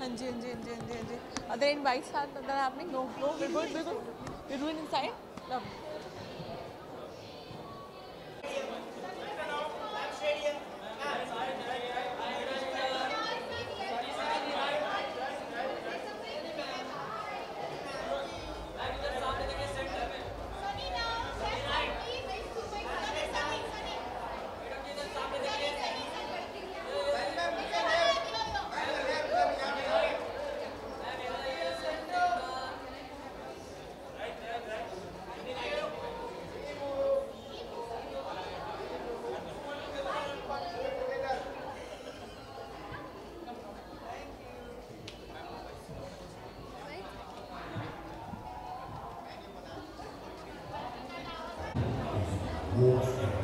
हाँ जी हाँ जी हाँ जी हाँ जी हाँ जी। अदर इन वाइट साथ, अदर आपने नो नो बिल्कुल बिल्कुल बिल्कुल इन साइड morta.